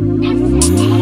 Everything.